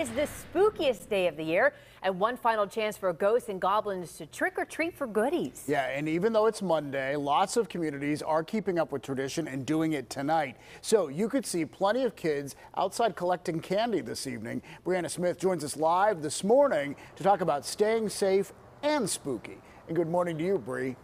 It's the spookiest day of the year and one final chance for ghosts and goblins to trick or treat for goodies. Yeah, and even though it's Monday, lots of communities are keeping up with tradition and doing it tonight. So you could see plenty of kids outside collecting candy this evening. Brianna Smith joins us live this morning to talk about staying safe and spooky. And good morning to you, Bree.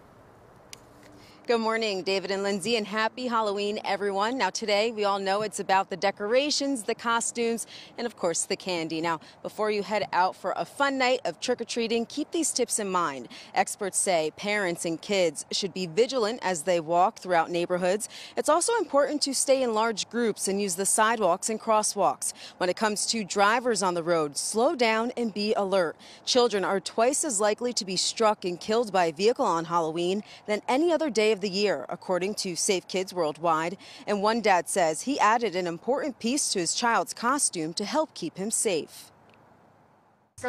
Good morning, David and Lindsay, and happy Halloween, everyone. Now, today, we all know it's about the decorations, the costumes, and of course, the candy. Now, before you head out for a fun night of trick or treating, keep these tips in mind. Experts say parents and kids should be vigilant as they walk throughout neighborhoods. It's also important to stay in large groups and use the sidewalks and crosswalks. When it comes to drivers on the road, slow down and be alert. Children are twice as likely to be struck and killed by a vehicle on Halloween than any other day of the year, according to Safe Kids Worldwide. And one dad says he added an important piece to his child's costume to help keep him safe.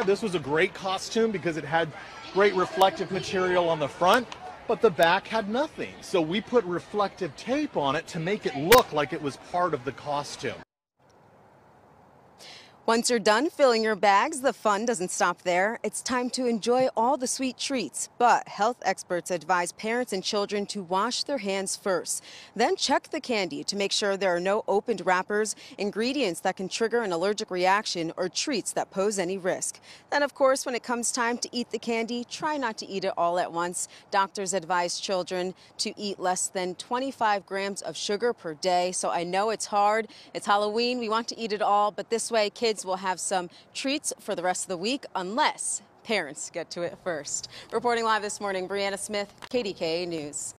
This was a great costume because it had great reflective material on the front, but the back had nothing. So we put reflective tape on it to make it look like it was part of the costume. Once you're done filling your bags, the fun doesn't stop there. It's time to enjoy all the sweet treats. But health experts advise parents and children to wash their hands first. Then check the candy to make sure there are no opened wrappers, ingredients that can trigger an allergic reaction, or treats that pose any risk. Then, of course, when it comes time to eat the candy, try not to eat it all at once. Doctors advise children to eat less than 25 grams of sugar per day. So I know it's hard. It's Halloween. We want to eat it all, but this way, kids kids will have some treats for the rest of the week unless parents get to it first. Reporting live this morning, Brianna Smith, KDKA News.